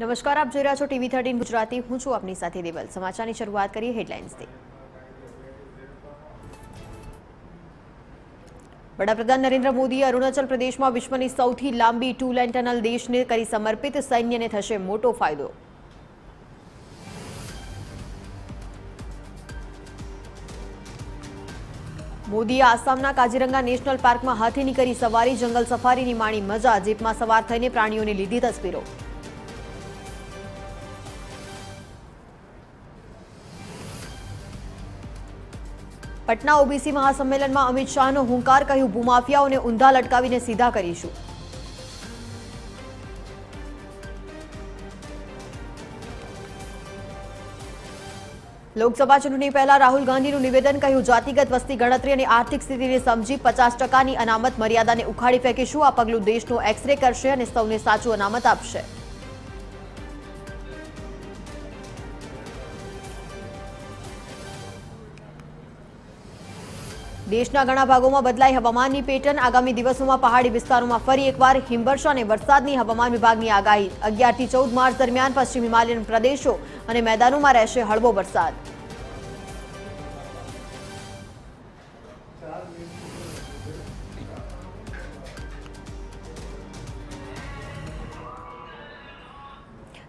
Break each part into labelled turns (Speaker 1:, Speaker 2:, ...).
Speaker 1: નમસ્કાર, આપ જોઈ રહ્યા છો ટીવી થર્ટીન ગુજરાતી. હું છું આપની સાથે દેવલ. સમાચારની શરૂઆત કરીએ હેડલાઇન્સથી. વડાપ્રધાન નરેન્દ્ર મોદીએ અરુણાચલ પ્રદેશમાં વિશ્વની સૌથી લાંબી ટુ લાઇન ટનલ દેશને કરી સમર્પિત. સૈન્યને થશે મોટો ફાયદો. મોદીએ આસામના કાજીરંગા નેશનલ પાર્કમાં હાથીની કરી સવારી, જંગલ સફારીની માણી મજા. જીપમાં સવાર થઈને પ્રાણીઓને લીધી તસવીરો. પટના ઓબીસી મહાસંમેલનમાં અમિત શાહનો હુંકાર કહ્યું, ભૂમાફિયાઓને ઊંધા લટકાવીને સીધા કરીશું. લોકસભા ચૂંટણી પહેલા રાહુલ ગાંધીનું નિવેદન કહ્યું, જાતિગત વસ્તી ગણતરી અને આર્થિક સ્થિતિને સમજી પચાસ ટકાની અનામત મર્યાદાને ઉખાડી ફેંકીશું. આ પગલું દેશનો એક્સરે કરશે અને સૌને સાચું અનામત આપશે. દેશના ઘણા ભાગોમાં બદલાઈ હવામાનની પેટર્ન. આગામી દિવસોમાં પહાડી વિસ્તારોમાં ફરી એકવાર હિમવર્ષા અને વરસાદની હવામાન વિભાગની આગાહી. અગિયારથી ચૌદ માર્ચ દરમિયાન પશ્ચિમ હિમાલયન પ્રદેશો અને મેદાનોમાં રહેશે હળવો વરસાદ.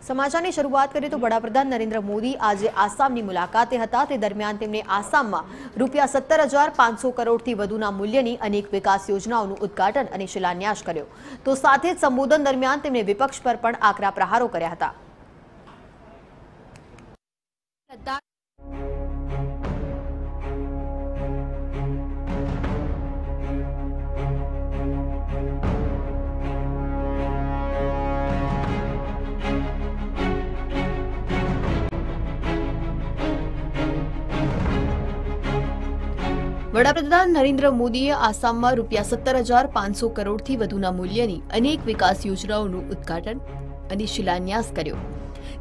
Speaker 1: સમાચારની શરૂઆત કરીએ તો વડાપ્રધાન નરેન્દ્ર મોદી આજે આસામની મુલાકાતે હતા. તે દરમિયાન તેમણે આસામમાં રૂપિયા સત્તર હજાર પાંચસો કરોડથી વધુના મૂલ્યની અનેક વિકાસ યોજનાઓનું ઉદ્ઘાટન અને શિલાન્યાસ કર્યો. તો સાથે જ સંબોધન દરમિયાન તેમણે વિપક્ષ પર પણ આકરા પ્રહારો કર્યા હતા. વડાપ્રધાન નરેન્દ્ર મોદીએ આસામમાં રૂપિયા સત્તર હજાર પાંચસો કરોડથી વધુના મૂલ્યની અનેક વિકાસ યોજનાઓનું ઉદ્ઘાટન અને શિલાન્યાસ કર્યો.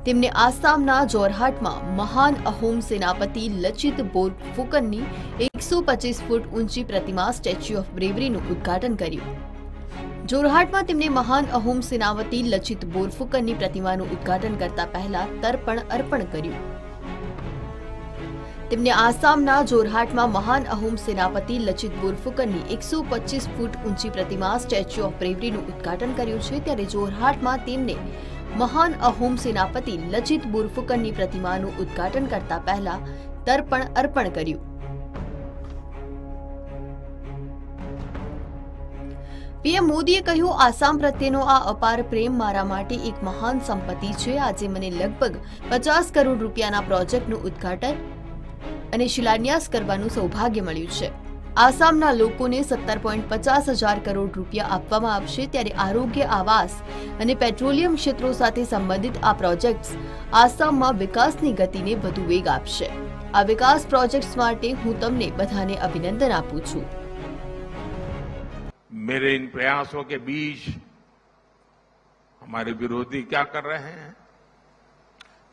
Speaker 1: તેમણે આસામના જોરહાટમાં મહાન અહોમ સેનાપતિ લચિત બોરફુકનની એકસો પચીસ ફૂટ ઊંચી પ્રતિમા સ્ટેચ્યુ ઓફ બ્રેવરીનું ઉદ્ઘાટન કર્યું. જોરહાટમાં તેમણે મહાન અહોમ સેનાપતિ લચિત બોરફુકનની પ્રતિમાનું ઉદ્ઘાટન કરતા પહેલા તર્પણ અર્પણ કર્યું. તેમણે આસામના જોરહાટમાં મહાન અહોમ સેનાપતિ લચિત બોરફુકનની એકસો પચીસ ફૂટ ઊંચી પ્રતિમા સ્ટેચ્યુ ઓફ બ્રેવરીનું ઉદ્ઘાટન કર્યું છે, ત્યારે જોરહાટમાં તેમને મહાન અહોમ સેનાપતિ લચિત બોરફુકનની પ્રતિમાનું ઉદ્ઘાટન કરતા પહેલા તર્પણ અર્પણ કર્યું. પીએમ મોદીએ કહ્યું, આસામ પ્રત્યેનો આ અપાર પ્રેમ મારા માટે એક મહાન સંપત્તિ છે. આજે મને લગભગ પચાસ કરોડ રૂપિયાના પ્રોજેક્ટનું ઉદ્ઘાટન અને શિલાન્યાસ કરવાનું સૌભાગ્ય મળ્યું છે આસામના લોકોને સત્તર પોઈન્ટ પચાસ હજાર કરોડ રૂપિયા આપવામાં આવશે ત્યારે આરોગ્ય આવાસ અને પેટ્રોલિયમ ક્ષેત્રો સાથે સંબંધિત આ પ્રોજેક્ટ્સ આસામમાં વિકાસની ગતિને વધુ વેગ આપશે આ વિકાસ પ્રોજેક્ટ્સ માટે હું તમને બધાને અભિનંદન આપું છું
Speaker 2: मेरे इन प्रयासों के बीच हमारे विरोधी क्या कर रहे हैं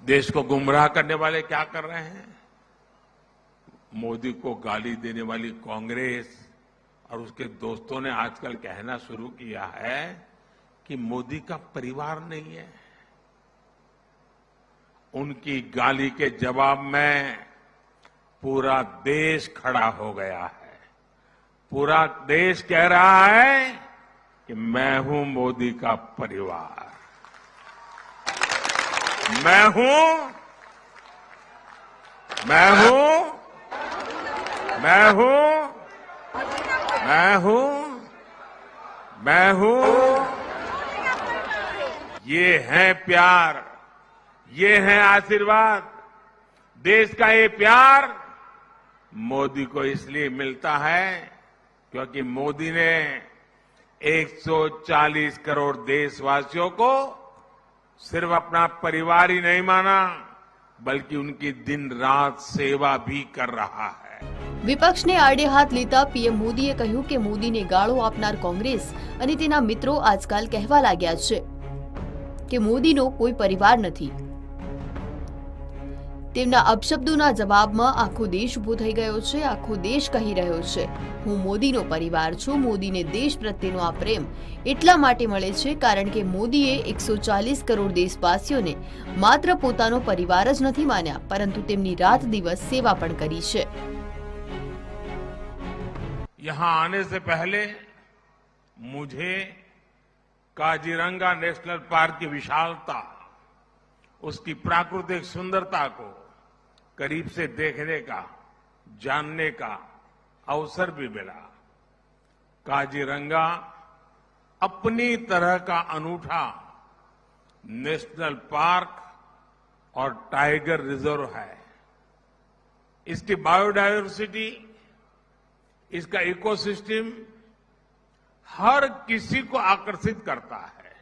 Speaker 2: देश को गुमराह करने वाले क्या कर रहे हैं मोदी को गाली देने वाली कांग्रेस और उसके दोस्तों ने आजकल कहना शुरू किया है कि मोदी का परिवार नहीं है। उनकी गाली के जवाब में पूरा देश खड़ा हो गया है। पूरा देश कह रहा है कि मैं हूँ मोदी का परिवार। मैं हूँ मैं हूँ मैं हूँ मैं हूँ मैं हूँ। ये है प्यार, ये है आशीर्वाद। देश का ये प्यार मोदी को इसलिए मिलता है क्योंकि मोदी ने 140 करोड़ देशवासियों को सिर्फ़ अपना परिवार ही नहीं माना, बल्कि उनकी दिन रात सेवा भी कर रहा है।
Speaker 1: વિપક્ષને આડે હાથ લેતા પીએમ મોદીએ કહ્યું કે મોદીને ગાળો આપનાર કોંગ્રેસ અને તેના મિત્રો આજકાલ કહેવા લાગ્યા છે કે મોદીનો કોઈ પરિવાર નથી. તેમના અપશબ્દોના જવાબમાં આખો દેશ ઊભો થઈ ગયો છે, આખો દેશ કહી રહ્યો છે, હું મોદીનો પરિવાર છું, મોદીને દેશ પ્રત્યેનો આ પ્રેમ એટલા માટે મળે છે કારણ કે મોદીએ એકસો ચાલીસ કરોડ દેશવાસીઓને માત્ર પોતાનો પરિવાર જ નથી માન્યા, પરંતુ તેમની રાત દિવસ સેવા પણ કરી છે.
Speaker 3: यहाँ आने से पहले मुझे काजीरंगा नेशनल पार्क की विशालता, उसकी प्राकृतिक सुंदरता को करीब से देखने का, जानने का अवसर भी मिला। काजीरंगा अपनी तरह का अनूठा नेशनल पार्क और टाइगर रिज़र्व है। इसकी बायोडायवर्सिटी इसका इकोसिस्टम हर किसी को आकर्षित करता है।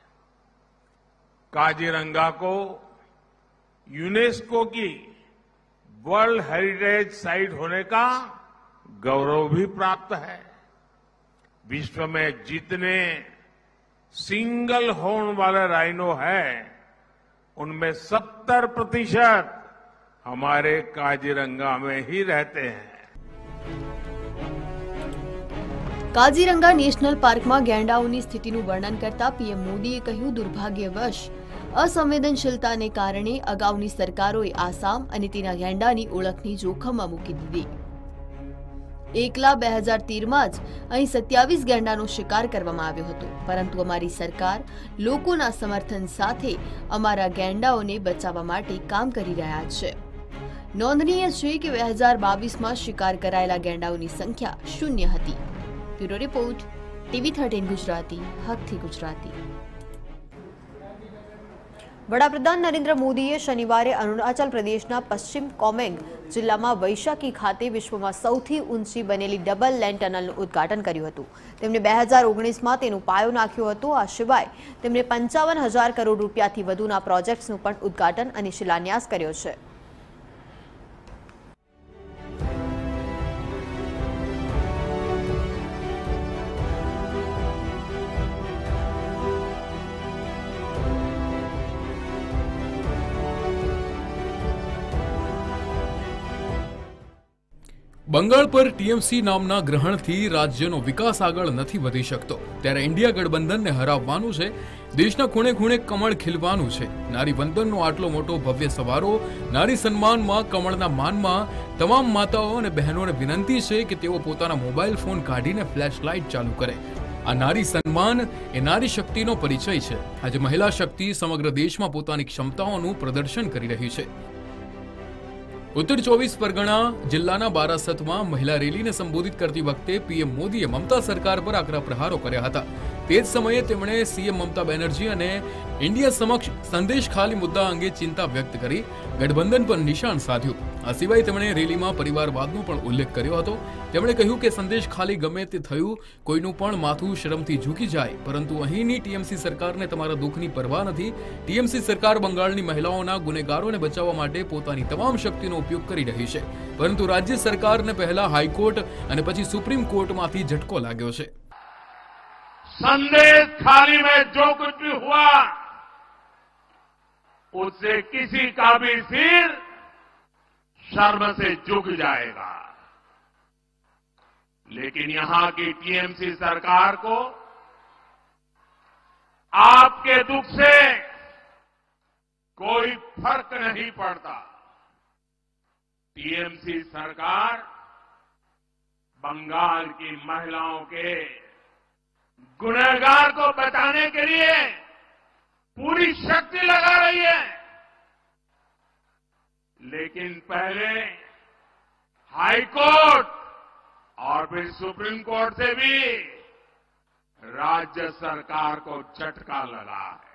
Speaker 3: काजीरंगा को, यूनेस्को की वर्ल्ड हेरिटेज साइट होने का गौरव भी प्राप्त है। विश्व में जितने सिंगल होर्न वाले राइनो हैं, उनमें 70 प्रतिशत हमारे काजीरंगा में ही रहते हैं।
Speaker 1: કાજીરંગા નેશનલ પાર્કમાં ગેંડાઓની સ્થિતિનું વર્ણન કરતા પીએમ મોદીએ કહ્યું, દુર્ભાગ્યવશ, અસંવેદનશીલતાને કારણે અગાઉની સરકારોએ આસામ અને તેના ગેંડાની ઓળખની જોખમમાં મૂકી દીધી. એકલા બે હજાર તેરમાં જ અહીં સત્યાવીસ ગેંડાનો શિકાર કરવામાં આવ્યો હતો. પરંતુ અમારી સરકાર લોકોના સમર્થન સાથે અમારા ગેંડાઓને બચાવવા માટે કામ કરી રહ્યા છે. નોંધનીય છે કે બે હજાર બાવીસમાં શિકાર કરાયેલા ગેંડાઓની સંખ્યા શૂન્ય હતી. Bureau report, TV thirteen Gujarati હકથી Gujarati. વડાપ્રધાન નરેન્દ્ર મોદીએ શનિવારે અરુણાચલ પ્રદેશના પશ્ચિમ કોમેંગ જિલ્લામાં વૈશાખી ખાતે વિશ્વમાં સૌથી ઊંચી બનેલી ડબલ લેન ટનલનું ઉદ્ઘાટન કર્યું હતું. તેમણે બે હજાર ઓગણીસમાં તેનું પાયો નાખ્યો હતો. આ સિવાય તેમણે પંચાવન હજાર કરોડ રૂપિયાથી વધુના પ્રોજેક્ટ્સનું પણ ઉદ્ઘાટન અને શિલાન્યાસ કર્યો છે.
Speaker 4: બંગાળ પર ટીએમસી નામના ગ્રહણથી રાજ્યનો વિકાસ આગળ નથી વધી શકતો. ત્યારે ઇન્ડિયા ગઠબંધનને હરાવવાનું છે. દેશના ખૂણે ખૂણે કમળ ખીલવાનું છે. નારી વંદનનો આટલો મોટો ભવ્ય સવારો નારી સન્માનમાં, કમળના માનમાં, તમામ માતાઓ અને બહેનોને વિનંતી છે કે તેઓ પોતાના મોબાઈલ ફોન કાઢીને ફ્લેશ લાઇટ ચાલુ કરે. આ નારી સન્માન એ નારી શક્તિનો પરિચય છે. આજે મહિલા શક્તિ સમગ્ર દેશમાં પોતાની ક્ષમતાઓનું પ્રદર્શન કરી રહી છે. ઉત્તર ચોવીસ પરગણા જિલ્લાના બારાસતમાં મહિલા રેલીને સંબોધિત કરતી વખતે પીએમ મોદીએ મમતા સરકાર પર આકરા પ્રહારો કર્યા હતા. તે જ સમયે તેમણે સીએમ મમતા બેનર્જી અને ઇન્ડિયા સમક્ષ સંદેશ ખાલી મુદ્દા અંગે ચિંતા વ્યક્ત કરી, ગઠબંધન પર નિશાન સાધ્યું. આ સિવાય તેમણે રેલીમાં પરિવારવાદનો પણ ઉલ્લેખ કર્યો હતો તેમણે કહ્યું કે સંદેશ ખાલી ગમે તે થયું કોઈનું પણ માથું શરમથી ઝૂકી જાય પરંતુ અહીંની ટીએમસી સરકારને તમારા દુઃખની પરવા નથી ટીએમસી સરકાર બંગાળની મહિલાઓના ગુનેગારોને બચાવવા માટે પોતાની તમામ શક્તિનો ઉપયોગ કરી રહી છે પરંતુ રાજ્ય સરકારને પહેલા હાઈકોર્ટ અને પછી સુપ્રીમ કોર્ટમાંથી ઝટકો લાગ્યો છે
Speaker 3: संदेश खाली में जो कुछ भी हुआ उससे किसी का भी सिर शर्म से झुक जाएगा। लेकिन यहाँ की टीएमसी सरकार को आपके दुख से कोई फ़र्क नहीं पड़ता। टीएमसी सरकार बंगाल की महिलाओं के गुनहगार को बचाने के लिए पूरी शक्ति लगा रही है। लेकिन पहले हाईकोर्ट और फिर सुप्रीम कोर्ट से भी राज्य सरकार को झटका लगा है।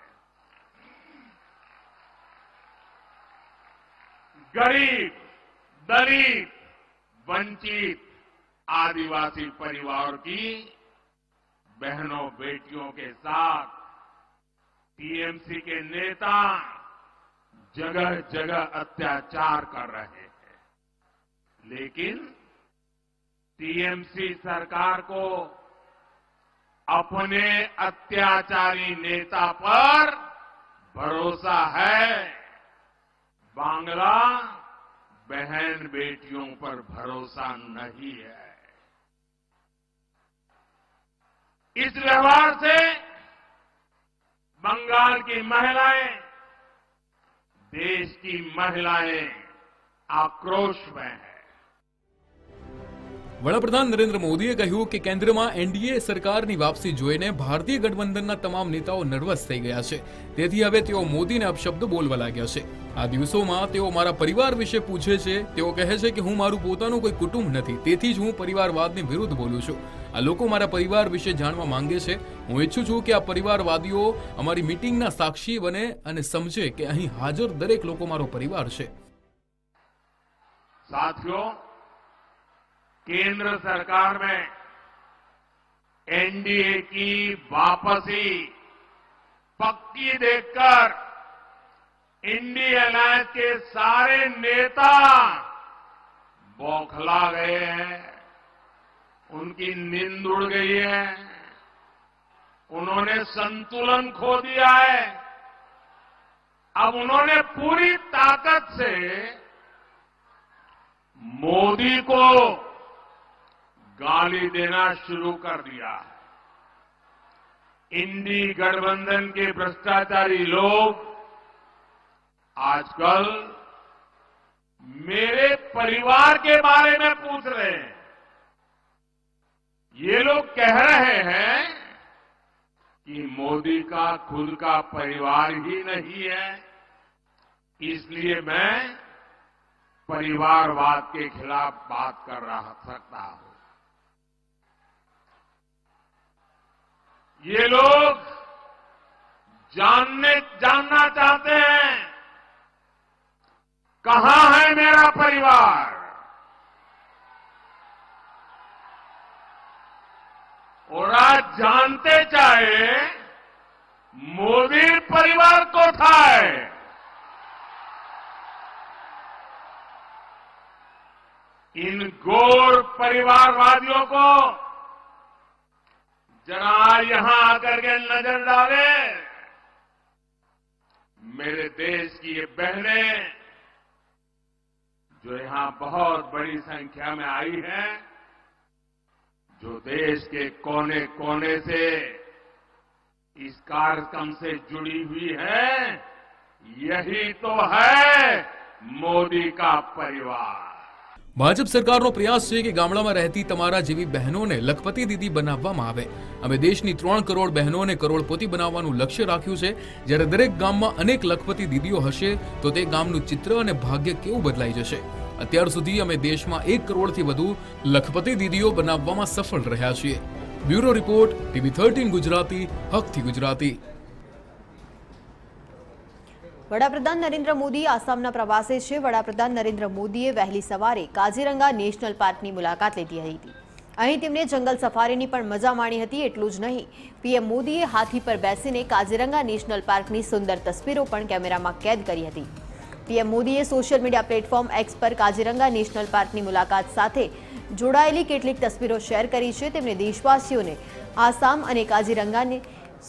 Speaker 3: गरीब, दलित, वंचित आदिवासी परिवार की बहनों, बेटियों के साथ टीएमसी के नेता जगह जगह अत्याचार कर रहे हैं। लेकिन टीएमसी सरकार को अपने अत्याचारी नेता पर भरोसा है। बांग्ला बहन बेटियों पर भरोसा नहीं है। इस व्यवहार से बंगाल की महिलाएँ देश की महिलाएं आक्रोश में है
Speaker 4: વડાપ્રધાન નરેન્દ્ર મોદીએ કહ્યું કે કેન્દ્રમાં એનડીએ સરકારની વાપસી જોઈને ભારતીય ગઠબંધનના તમામ નેતાઓ નર્વસ થઈ ગયા છે તેથી હવે તેઓ મોદીને અપશબ્દો બોલવા લાગ્યા છે આ દિવસોમાં તેઓ મારા પરિવાર વિશે પૂછે છે તેઓ કહે છે કે હું મારું પોતાનું કોઈ કુટુંબ નથી તેથી જ હું પરિવારવાદની વિરુદ્ધ બોલું છું આ લોકો મારા પરિવાર વિશે જાણવા માંગે છે હું ઈચ્છું છું કે આ પરિવારવાદીઓ અમારી મીટિંગના સાક્ષી બને અને સમજે કે અહીં હાજર દરેક લોકો મારો પરિવાર છે
Speaker 3: साथियों केंद्र सरकार में एनडीए की वापसी पक्की देखकर इंडी अलायंस के सारे नेता बौखला गए हैं उनकी नींद उड़ गई है। उन्होंने संतुलन खो दिया है। अब उन्होंने पूरी ताकत से मोदी को गाली देना शुरू कर दिया है। इंडी गठबंधन के भ्रष्टाचारी लोग आजकल मेरे परिवार के बारे में पूछ रहे हैं। ये लोग कह रहे हैं कि मोदी का, खुद का परिवार ही नहीं है। इसलिए मैं परिवारवाद के खिलाफ बात कर रहा, सकता हूँ। ये लोग जानने, जानना चाहते हैं, कहाँ है मेरा परिवार? और आज जानते चाहे मोदी परिवार को था इन गोर परिवारवादियों को जरा यहाँ आकर के नज़र डाले। मेरे देश की ये बहनें, जो यहाँ बहुत बड़ी संख्या में आई हैं जो देश के कोने कोने से इस कार्यक्रम से जुड़ी हुई है यही तो है मोदी का परिवार
Speaker 4: ભાજપ સરકારનો પ્રયાસ છે કે ગામડામાં રહેતી તમારા જેવી બહેનોને લખપતિ દીદી બનાવવામાં આવે અમે દેશની ત્રણ કરોડ બહેનોને કરોડપતિ બનાવવાનું લક્ષ્ય રાખ્યું છે જ્યારે દરેક ગામમાં અનેક લખપતિ દીદીઓ હશે તો તે ગામનું ચિત્ર અને ભાગ્ય કેવું બદલાઈ જશે અત્યાર સુધી અમે દેશમાં એક કરોડથી વધુ લખપતિ દીદીઓ બનાવવામાં સફળ રહ્યા છીએ. Bureau report, TV thirteen Gujarati, હકથી Gujarati.
Speaker 5: વડાપ્રધાન નરેન્દ્ર મોદી આસામના પ્રવાસે છે. વડાપ્રધાન નરેન્દ્ર મોદીએ વહેલી સવારે કાજીરંગા નેશનલ પાર્કની મુલાકાત લીધી હતી. અહીં તેમણે જંગલ સફારીની પણ મજા માણી હતી, એટલું જ નહીં. પીએમ મોદીએ હાથી પર બેસીને કાજીરંગા નેશનલ પાર્કની સુંદર તસવીરો પણ કેમેરામાં કેદ કરી હતી. પીએમ મોદીએ સોશિયલ મીડિયા પ્લેટફોર્મ એક્સ પર કાજીરંગા નેશનલ પાર્કની મુલાકાત સાથે જોડાયેલી કેટલીક તસવીરો શેર કરી છે. તેમણે દેશવાસીઓને આસામ અને કાજીરંગાને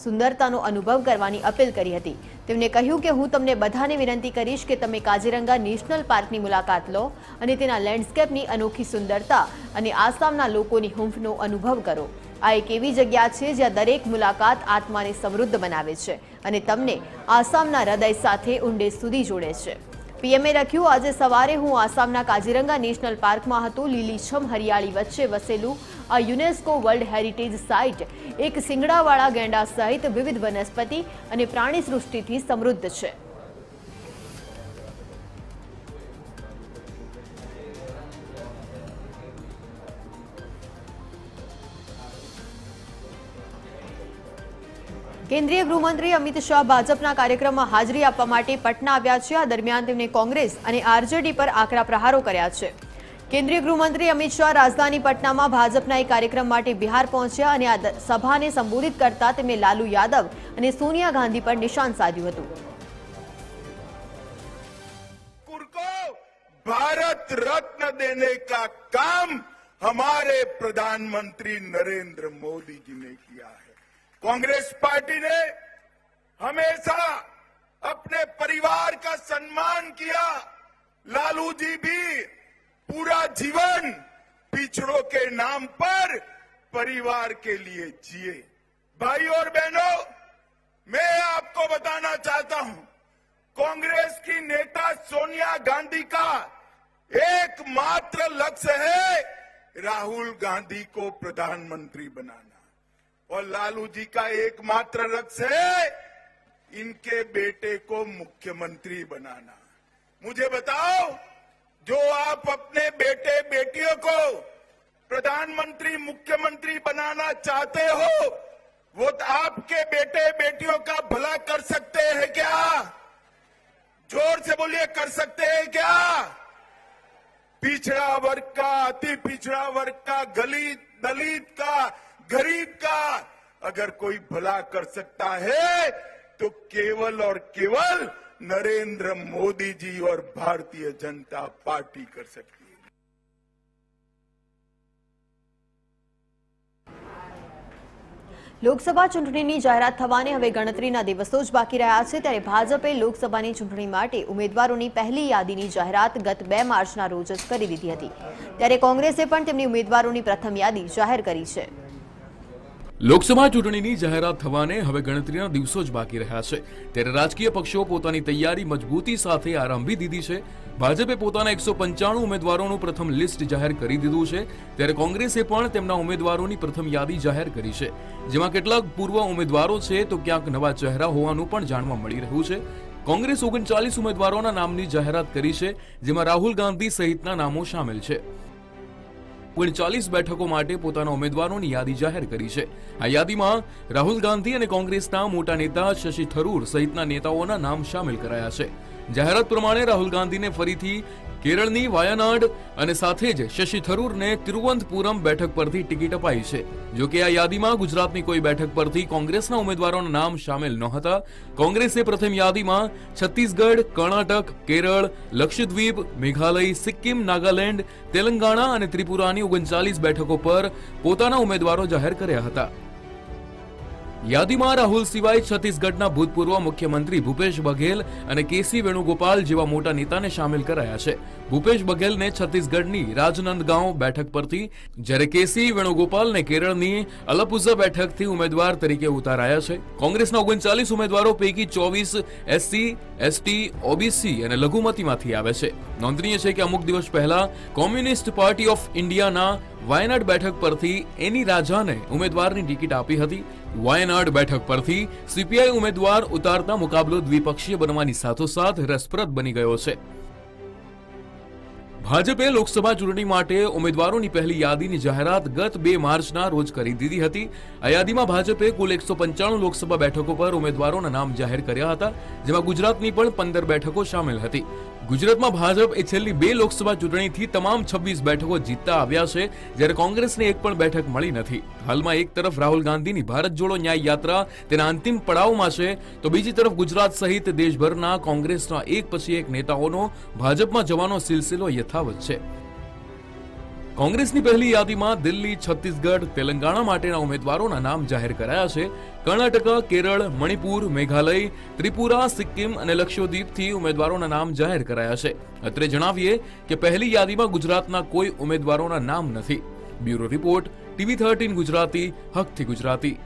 Speaker 5: સુંદરતાનો અનુભવ કરવાની અપીલ કરી હતી. તેમણે કહ્યું કે, હું તમને બધાને વિનંતી કરીશ કે તમે કાજીરંગા નેશનલ પાર્કની મુલાકાત લો અને તેના લેન્ડસ્કેપની અનોખી સુંદરતા અને આસામના લોકોની હૂંફનો અનુભવ કરો. આ એક એવી જગ્યા છે જ્યાં દરેક મુલાકાત આત્માને સમૃદ્ધ બનાવે છે અને તમને આસામના હૃદય સાથે ઊંડે સુધી જોડે છે. પીએમએ લખ્યું આજે સવારે હું આસામના કાજીરંગા નેશનલ પાર્કમાં હતો. લીલીછમ હરિયાળી વચ્ચે વસેલું આ યુનેસ્કો વર્લ્ડ હેરિટેજ સાઇટ એક સિંગડાવાળા ગેંડા સહિત વિવિધ વનસ્પતિ અને પ્રાણી સૃષ્ટિથી સમૃદ્ધ છે. કેન્દ્રીય ગૃહમંત્રી અમિત શાહ ભાજપના કાર્યક્રમમાં હાજરી આપવા માટે પટના આવ્યા છે. આ દરમિયાન તેમણે કોંગ્રેસ અને આરજેડી પર આકરા પ્રહારો કર્યા છે. કેન્દ્રીય ગૃહમંત્રી અમિત શાહ રાજધાની પટનામાં ભાજપના એક કાર્યક્રમ માટે બિહાર પહોંચ્યા અને આ સભાને સંબોધિત કરતા તેમણે લાલુ યાદવ અને સોનિયા ગાંધી પર નિશાન સાધ્યું હતું.
Speaker 6: ભારત રત્ન દેને કામ હમારે પ્રધાનમંત્રી નરેન્દ્ર મોદીજી ને कांग्रेस पार्टी ने हमेशा अपने परिवार का सम्मान किया। लालू जी भी पूरा जीवन पिछड़ों के नाम पर परिवार के लिए जिए। भाई और बहनों, मैं आपको बताना चाहता हूँ, कांग्रेस की नेता सोनिया गांधी का एकमात्र लक्ष्य है राहुल गांधी को प्रधानमंत्री बनाना। और लालू जी का एकमात्र लक्ष्य है इनके बेटे को मुख्यमंत्री बनाना। मुझे बताओ, जो आप अपने बेटे बेटियों को प्रधानमंत्री, मुख्यमंत्री बनाना चाहते हो, वो तो आपके बेटे बेटियों का भला कर सकते हैं क्या? ज़ोर से बोलिए, कर सकते हैं क्या? पिछड़ा वर्ग का, अति पिछड़ा वर्ग का गलित दलित का गरीब का अगर कोई भला कर सकता है तो केवल और केवल नरेंद्र मोदी जी और भारतीय जनता पार्टी कर सकती है
Speaker 5: લોકસભા ચૂંટણીની જાહેરાત થવાને હવે ગણતરીના દિવસો જ બાકી રહ્યા છે ત્યારે ભાજપે લોકસભાની ચૂંટણી માટે ઉમેદવારોની પહેલી યાદીની જાહેરાત ગત બે માર્ચના રોજ જ કરી દીધી હતી ત્યારે કોંગ્રેસે પણ તેમની ઉમેદવારોની પ્રથમ યાદી જાહેર કરી છે
Speaker 4: લોકસભા ચૂંટણીની જાહેરાત થવાને હવે ગણતરીના દિવસો જ બાકી રહ્યા છે. ત્યારે રાજકીય પક્ષો પોતાની તૈયારી મજબૂતી સાથે આરંભી દીધી છે. ભાજપે પોતાના એકસો પંચાણું ઉમેદવારોનું પ્રથમ લિસ્ટ જાહેર કરી દીધું છે. ત્યારે કોંગ્રેસે પણ તેમના ઉમેદવારોની પ્રથમ યાદી જાહેર કરી છે. જેમાં કેટલાક પૂર્વ ઉમેદવારો છે તો ક્યાંક નવા ચહેરા હોવાનું પણ જાણવા મળી રહ્યું છે. કોંગ્રેસ ઓગણચાલીસ ઉમેદવારોના નામની જાહેરાત કરી છે, જેમાં રાહુલ ગાંધી સહિતના નામો સામેલ છે. ઓગણચાલીસ બેઠકો માટે પોતાના ઉમેદવારોની યાદી જાહેર કરી છે. આ યાદીમાં રાહુલ ગાંધી અને કોંગ્રેસના મોટા નેતા શશી થરૂર સહિતના નેતાઓના નામ સામેલ કરાયા છે. જાહેરાત પ્રમાણે રાહુલ ગાંધીને ફરીથી કેરળની વાયાનાડ અને સાથે જ શશી થરૂરને તિરુવનંતપુરમ બેઠક પરથી ટિકિટ અપાઈ છે. જો કે આ યાદીમાં ગુજરાતની કોઈ બેઠક પરથી કોંગ્રેસના ઉમેદવારોના નામ સામેલ નહોતા. કોંગ્રેસે પ્રથમ યાદીમાં છત્તીસગઢ, કર્ણાટક, કેરળ, લક્ષદ્વીપ, મેઘાલય, સિક્કિમ, નાગાલેન્ડ, તેલંગાણા અને ત્રિપુરાની ઓગણચાલીસ બેઠકો પર પોતાના ઉમેદવારો જાહેર કર્યા હતા. યાદીમાં રાહુલ સિવાય છત્તીસગઢના ભૂતપૂર્વ મુખ્યમંત્રી ભૂપેશ બઘેલ અને કેસી વેણુગોપાલ જેવા મોટા નેતાને સામેલ કરાયા છે. ભૂપેશ બઘેલને છત્તીસગઢની રાજનંદગાંવ બેઠક પરથી, જ્યારે કેસી વેણુગોપાલને કેરળની અલપુઝા બેઠકથી ઉમેદવાર તરીકે ઉતારાયા છે. કોંગ્રેસના ઓગણચાલીસ ઉમેદવારો પૈકી ચોવીસ એસસી એસટી ઓબીસી અને લઘુમતીમાંથી આવે છે. નોંધનીય છે કે અમુક દિવસ પહેલા કોમ્યુનિસ્ટ પાર્ટી ઓફ ઇન્ડિયાના વાયનાડ બેઠક પરથી એની રાજાને ઉમેદવારની ટિકિટ આપી હતી. વાયનાડ બેઠક પરથી સીપીઆઈ ઉમેદવાર ઉતારતા મુકાબલો દ્વિપક્ષીય બનવાની સાથોસાથ રસપ્રદ બની ગયો છે. ભાજપે લોકસભા ચૂંટણી માટે ઉમેદવારોની પહેલી યાદીની જાહેરાત ગત બે માર્ચના રોજ કરી દીધી હતી. આ યાદીમાં ભાજપે કુલ એકસો પંચાણું લોકસભા બેઠકો પર ઉમેદવારોના નામ જાહેર કર્યા હતા, જેમાં ગુજરાતની પણ પંદર બેઠકો સામેલ હતી. ગુજરાતમાં ભાજપ એ છેલ્લી બે લોકસભા ચૂંટણીથી તમામ છવ્વીસ બેઠકો જીતતા આવ્યા છે, જ્યારે કોંગ્રેસને એક પણ બેઠક મળી નથી. હાલમાં એક તરફ રાહુલ ગાંધીની ભારત જોડો ન્યાય યાત્રા તેના અંતિમ પડાવમાં છે, તો બીજી તરફ ગુજરાત સહિત દેશભરના કોંગ્રેસના એક પછી એક નેતાઓનો ભાજપમાં જવાનો સિલસિલો યથાવત છે. કોંગ્રેસની પહેલી યાદીમાં દિલ્હી, છત્તીસગઢ, તેલંગાણા માટેના ઉમેદવારોના નામ જાહેર કરાયા છે. કર્ણાટક, કેરળ, મણિપુર, મેઘાલય, ત્રિપુરા, સિક્કિમ અને લક્ષદ્વીપથી ઉમેદવારોના નામ જાહેર કરાયા છે. અત્રે જણાવીએ કે પહેલી યાદીમાં ગુજરાતના કોઈ ઉમેદવારોના નામ નથી. Bureau report, TV thirteen Gujarati, હકથી Gujarati.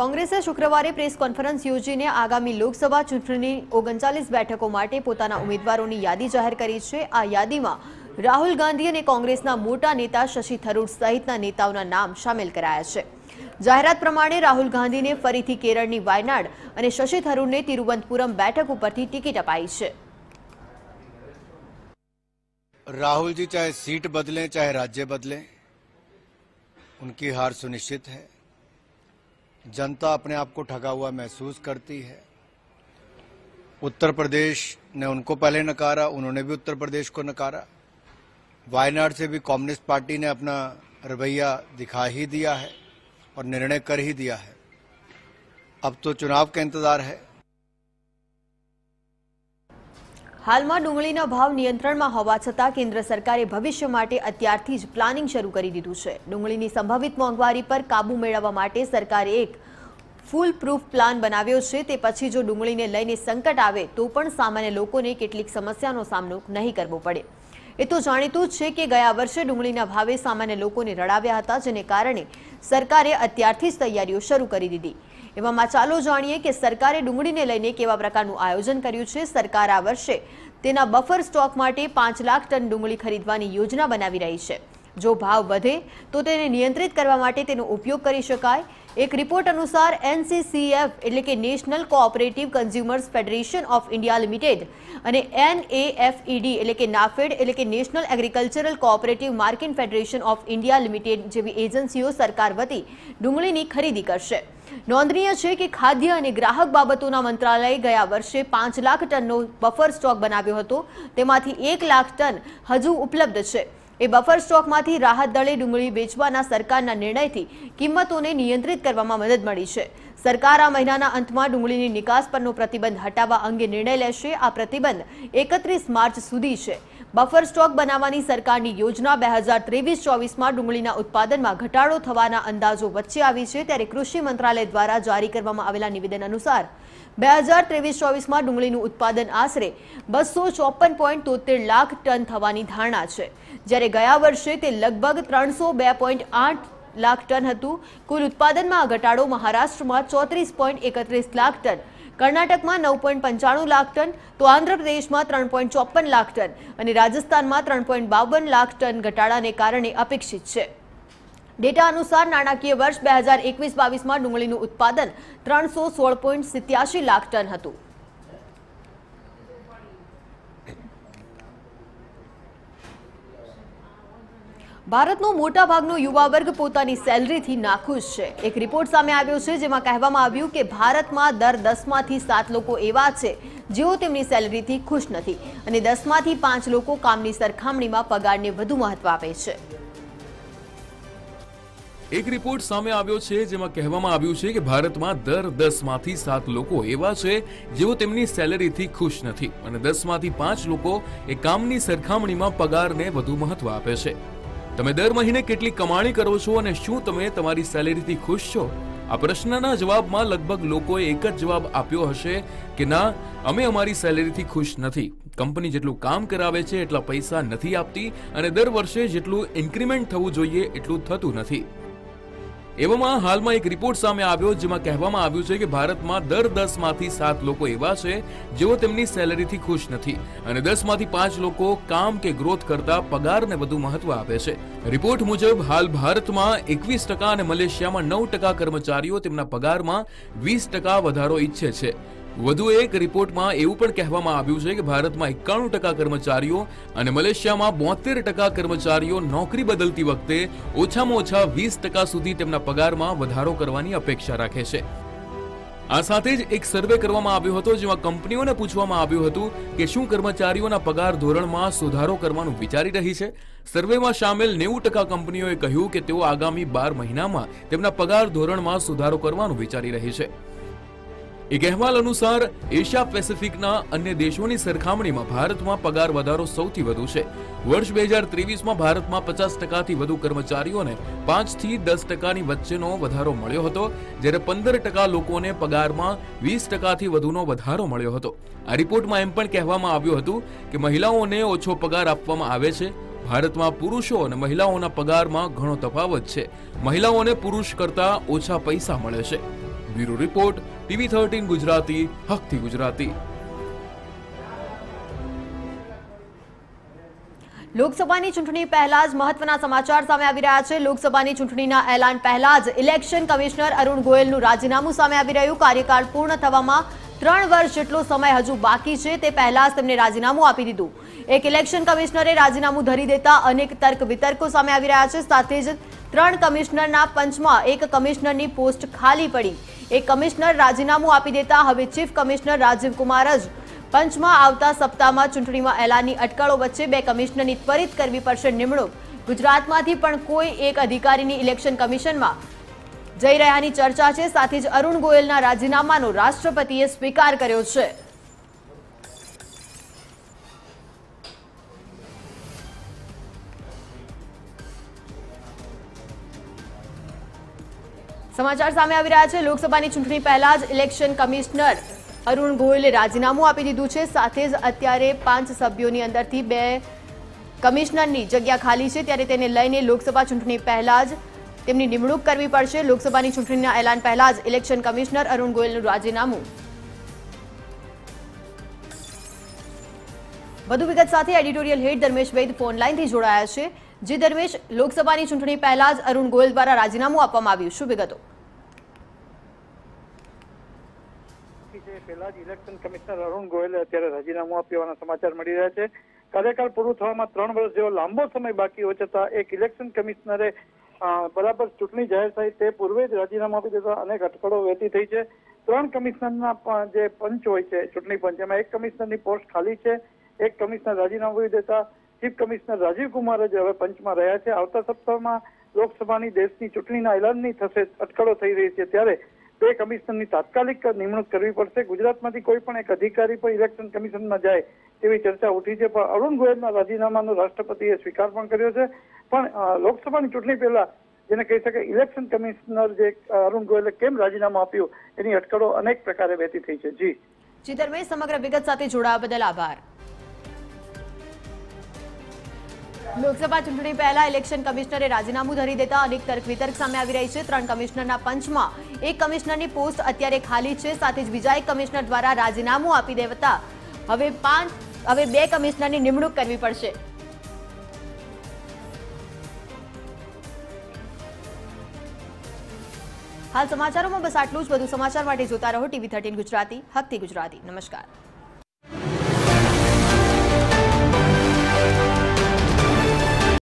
Speaker 5: કોંગ્રેસે શુક્રવારે પ્રેસ કોન્ફરન્સ યોજીને આગામી લોકસભા ચૂંટણીની ઓગણચાલીસ બેઠકો માટે પોતાના ઉમેદવારોની યાદી જાહેર કરી છે આ યાદીમાં રાહુલ ગાંધી અને કોંગ્રેસના મોટા નેતા શશી થરૂર સહિતના નેતાઓના નામ સામેલ કરાયા છે જાહેરાત પ્રમાણે રાહુલ ગાંધીને ફરીથી કેરળની વાયનાડ અને શશી થરૂરને તિરુવનંતપુરમ બેઠક ઉપરથી ટિકિટ અપાઈ છે
Speaker 7: राहुल जी चाहे सीट बदलें चाहे राज्य बदलें उनकी हार सुनिश्चित है जनता अपने आप को ठगा हुआ महसूस करती है। उत्तर प्रदेश ने उनको पहले नकारा, उन्होंने भी उत्तर प्रदेश को नकारा। वायनाड से भी कम्युनिस्ट पार्टी ने अपना रवैया दिखा ही दिया है और निर्णय कर ही दिया है। अब तो चुनाव का इंतज़ार है।
Speaker 5: હાલમાં ડુંગળીના ભાવ નિયંત્રણમાં હોવા છતાં કેન્દ્ર સરકારે ભવિષ્ય માટે અત્યારથી જ પ્લાનિંગ શરૂ કરી દીધું છે. ડુંગળીની સંભવિત મોંઘવારી પર કાબુ મેળવવા માટે સરકારે એક ફૂલ પ્રૂફ પ્લાન બનાવ્યો છે. તે પછી જો ડુંગળીને લઈને સંકટ આવે તો પણ સામાન્ય લોકોને કેટલીક સમસ્યાનો સામનો નહીં કરવો પડે. એ તો જાણીતું છે કે ગયા વર્ષે ડુંગળીના ભાવે સામાન્ય લોકોને રડાવ્યા હતા, જેને કારણે સરકારે અત્યારથી જ તૈયારીઓ શરૂ કરી દીધી. એવામાં ચાલો જાણીએ કે સરકારે ડુંગળીને લઈને કેવા પ્રકારનું આયોજન કર્યું છે. સરકાર આ વર્ષે તેના બફર સ્ટોક માટે પાંચ લાખ ટન ડુંગળી ખરીદવાની યોજના બનાવી રહી છે. જો ભાવ વધે, તો તેને નિયંત્રિત કરવા માટે તેનો ઉપયોગ કરી શકાય. એક રિપોર્ટ અનુસાર એનસીસીએફ એટલે કે national cooperative consumers federation of India limited અને એનએએફઈડી એટલે કે નાફેડ એટલે કે national agricultural cooperative market federation of India limited જેવી એજન્સીઓ સરકાર વતી ડુંગળીની ખરીદી કરશે. નોંધનીય છે કે ખાદ્ય અને ગ્રાહક બાબતોના મંત્રાલયે ગયા વર્ષે પાંચ લાખ ટનનો બફર સ્ટોક બનાવ્યો હતો. તેમાંથી એક લાખ ટન હજુ ઉપલબ્ધ છે. એ બફર સ્ટોકમાંથી રાહત દળે ડુંગળી વેચવાના સરકારના નિર્ણયથી કિંમતોને નિયંત્રિત કરવામાં મદદ મળી છે. સરકાર આ મહિનાના અંતમાં ડુંગળીની નિકાસ પરનો પ્રતિબંધ હટાવવા અંગે નિર્ણય લેશે. આ પ્રતિબંધ એકત્રીસ માર્ચ સુધી છે. બફર સ્ટોક બનાવવાની સરકારની યોજના બે હજાર ત્રેવીસ ચોવીસમાં ડુંગળીના ઉત્પાદનમાં ઘટાડો થવાના અંદાજો વચ્ચે આવી છે ત્યારે કૃષિ મંત્રાલય દ્વારા જારી કરવામાં આવેલા નિવેદન અનુસાર બે હજાર ત્રેવીસ ચોવીસમાં ડુંગળીનું ઉત્પાદન આશરે બસો ચોપન પોઈન્ટ તોતેર લાખ ટન થવાની ધારણા છે. જ્યારે ગયા વર્ષે તે લગભગ ત્રણસો બે પોઈન્ટ આઠ લાખ ટન હતું. કુલ ઉત્પાદનમાં ઘટાડો મહારાષ્ટ્રમાં ચોત્રીસ પોઈન્ટ એકત્રીસ લાખ ટન, કર્ણાટકમાં નવ પોઈન્ટ પંચાણું લાખ ટન, તો આંધ્રપ્રદેશમાં ત્રણ પોઈન્ટ ચોપન લાખ ટન અને રાજસ્થાનમાં ત્રણ પોઈન્ટ બાવન લાખ ટન ઘટાડાને કારણે અપેક્ષિત છે. ડેટા અનુસાર નાણાકીય વર્ષ બે હજાર એકવીસ બાવીસમાં ડુંગળીનું ઉત્પાદન ત્રણસો સોળ પોઈન્ટ સિત્યાસી લાખ ટન હતું. ભારતનો મોટા ભાગનો યુવા વર્ગ પોતાની સેલરીથી નાખુશ છે. એક રિપોર્ટ સામે આવ્યો છે જેમાં કહેવામાં આવ્યું કે ભારતમાં દર દસમાંથી સાત લોકો એવા છે જેઓ તેમની સેલરીથી ખુશ નથી અને દસમાંથી પાંચ લોકો કામની સરખામણીમાં પગારને વધુ મહત્વ આપે છે.
Speaker 4: એક રિપોર્ટ સામે આવ્યો છે જેમાં કહેવામાં આવ્યું છે કે ભારતમાં દર દસમાંથી સાત લોકો એવા છે જેઓ તેમની સેલેરીથી ખુશ નથી અને દસમાંથી પાંચ લોકો એ કામની સરખામણીમાં પગારને વધુ મહત્વ આપે છે. તમે દર મહિને કેટલી કમાણી કરો છો અને શું તમે તમારી સેલેરીથી ખુશ છો? આ પ્રશ્નના જવાબમાં લગભગ લોકોએ એક જ જવાબ આપ્યો હશે કે ના, અમે અમારી સેલેરીથી ખુશ નથી. કંપની જેટલું કામ કરાવે છે, એટલા પૈસા નથી આપતી અને દર વર્ષે જેટલું ઇન્ક્રીમેન્ટ થવું જોઈએ, એટલું થતું નથી. એવામાં હાલમાં એક રિપોર્ટ સામે આવ્યો જેમાં કહેવામાં આવ્યું છે કે ભારતમાં દર દસમાંથી સાત લોકો એવા છે જેઓ તેમની સેલેરીથી ખુશ નથી અને દસમાંથી પાંચ લોકો કામ કે ગ્રોથ કરતા પગારને વધુ મહત્વ આપે છે. રિપોર્ટ મુજબ, હાલ ભારતમાં એકવીસ ટકા અને મલેશિયામાં નવ ટકા કર્મચારીઓ તેમના પગારમાં વીસ ટકા વધારો ઈચ્છે છે. વધુ એક રિપોર્ટમાં એવું પણ કહેવામાં આવ્યું છે કે ભારતમાં એકાણું ટકા કર્મચારીઓ અને મલેશિયામાં બોતેર ટકા કર્મચારીઓ નોકરી બદલતી વખતે ઓછામાં ઓછા વીસ ટકા સુધી તેમના પગારમાં વધારો કરવાની અપેક્ષા રાખે છે. આ સાથે જ એક સર્વે કરવામાં આવ્યો હતો જેમાં કંપનીઓને પૂછવામાં આવ્યું હતું કે શું કર્મચારીઓના પગાર ધોરણમાં સુધારો કરવાનું વિચારી રહી છે. સર્વેમાં સામેલ નેવું ટકા કંપનીઓએ કહ્યું કે તેઓ આગામી બાર મહિનામાં તેમના પગાર ધોરણમાં સુધારો કરવાનું વિચારી રહી છે. એક અહેવાલ અનુસાર, એશિયા પેસિફિકના અન્ય દેશોની સરખામણીમાં ભારતમાં પગાર વધારો સૌથી વધુ છે. વર્ષ બે હજાર ત્રેવીસમાં ભારતમાં પચાસ ટકાથી વધુ કર્મચારીઓને પાંચથી દસ ટકાની વચ્ચેનો વધારો મળ્યો હતો, જ્યારે પંદર ટકા લોકોને પગારમાં વીસ ટકાથી વધુનો વધારો મળ્યો હતો. આ રિપોર્ટમાં એમ પણ કહેવામાં આવ્યું હતું કે મહિલાઓને ઓછો પગાર આપવામાં આવે છે ભારતમાં પુરુષો અને મહિલાઓના પગારમાં ઘણો તફાવત છે. મહિલાઓને પુરુષ કરતા ઓછા પૈસા મળે છે. Bureau report, TV thirteen Gujarati, હકથી Gujarati.
Speaker 5: લોકસભાની ચૂંટણી પહેલા જ મહત્વના સમાચાર સામે આવી રહ્યા છે. લોકસભાની ચૂંટણીના એલાન પહેલા જ ઇલેક્શન કમિશનર અરુણ ગોયલનું રાજીનામું સામે આવી રહ્યું. કાર્યકાળ પૂર્ણ થવામાં ત્રણ વર્ષ જેટલો સમય હજુ બાકી છે, તે પહેલા જ તેમને રાજીનામું આપી દીધું. એક ઇલેક્શન કમિશનરે રાજીનામું ધરી દેતા અનેક તર્ક વિતર્કો સામે આવી રહ્યા છે, સાથે જ ત્રણ કમિશનરના પંચમાં એક કમિશનરની પોસ્ટ ખાલી પડી. એક કમિશનર રાજીનામું આપી દેતા હવે ચીફ કમિશનર રાજીવ કુમાર જ પંચમાં આવતા સપ્તાહમાં ચૂંટણીમાં એલાની અટકળો વચ્ચે બે કમિશનરની ત્વરિત કરવી પડશે નિમણૂક. ગુજરાતમાંથી પણ કોઈ એક અધિકારીની ઇલેક્શન કમિશનમાં જઈ રહ્યાની ચર્ચા છે. સાથે જ અરુણ ગોયલના રાજીનામાનો રાષ્ટ્રપતિએ સ્વીકાર કર્યો છે. સમાચાર સામે આવી રહ્યા છે. લોકસભાની ચૂંટણી પહેલા જ ઇલેક્શન કમિશનર અરુણ ગોયલે રાજીનામું આપી દીધું છે. સાથે જ અત્યારે પાંચ સભ્યોની અંદરથી બે કમિશનરની જગ્યા ખાલી છે. ત્યારે તેને લઈને લોકસભા ચૂંટણી પહેલા જ તેમની નિમણૂક કરવી પડશે. લોકસભાની ચૂંટણીના એલાન પહેલા જ ઇલેક્શન કમિશનર અરુણ ગોયલનું રાજીનામું. વધુ વિગત સાથે editorial head Dharmesh Vaid phone લાઈનથી જોડાયા છે. જે ધર્મેશ, લોકસભાની ચૂંટણી પહેલા જ અરુણ ગોયલ દ્વારા રાજીનામું આપવામાં આવ્યું. શું વિગતો?
Speaker 8: પહેલા જ ઇલેક્શન કમિશનર અરુણ ગોયલે અત્યારે રાજીનામું આપવાના સમાચાર મળી રહ્યા છે. કાર્યકાળ પૂરું થવામાં ત્રણ વર્ષ જેવો લાંબો સમય બાકી હોય છતાં એક ઇલેક્શન કમિશનરે બરાબર ચૂંટણી જાહેર થઈ તે પૂર્વે જ રાજીનામું આપી દેતા અનેક અટકળો વહેતી થઈ છે. ત્રણ કમિશનરના જે પંચ હોય છે, ચૂંટણી પંચ, એમાં એક કમિશનરની પોસ્ટ ખાલી છે, એક કમિશનર રાજીનામું આપી દેતા, ચીફ કમિશનર રાજીવ કુમાર જ હવે પંચમાં રહ્યા છે. આવતા સપ્તાહમાં લોકસભાની દેશની ચૂંટણીના એલાનની થશે, અટકળો થઈ રહી છે. ત્યારે બે કમિશનરની તાત્કાલિક નિમણૂક કરવી પડશે. ગુજરાતમાંથી કોઈ પણ એક અધિકારી પણ ઇલેક્શન કમિશનમાં જાય તેવી ચર્ચા ઉઠી છે. પણ અરુણ ગોયલના રાજીનામાનો રાષ્ટ્રપતિએ સ્વીકાર પણ કર્યો છે. પણ લોકસભાની ચૂંટણી પહેલા જેને કહી શકાય ઇલેક્શન કમિશનર જે અરુણ ગોયલે કેમ રાજીનામું આપ્યું, એની અટકળો અનેક પ્રકારે વહેતી થઈ છે. જી.
Speaker 5: જી સમગ્ર વિગત સાથે જોડાવા બદલ આભાર. લોકસભા ચૂંટણી પહેલા ઇલેક્શન કમિશનરે રાજીનામું ધરી દેતા અનેક તર્ક વિતર્ક સામે આવી રહી છે. ત્રણ કમિશનરના પંચમાં એક કમિશનરની પોસ્ટ અત્યારે ખાલી છે. સાથે જ બીજા એક કમિશનર દ્વારા રાજીનામું આપી દેવાતા હવે પાંચ, હવે બે કમિશનરની નિમણૂક કરવી પડશે. હાલ સમાચારોમાં બસ આટલું જ. વધુ સમાચાર માટે જોતા રહો ટીવી થર્ટીન ગુજરાતી, હકથી ગુજરાતી. નમસ્કાર.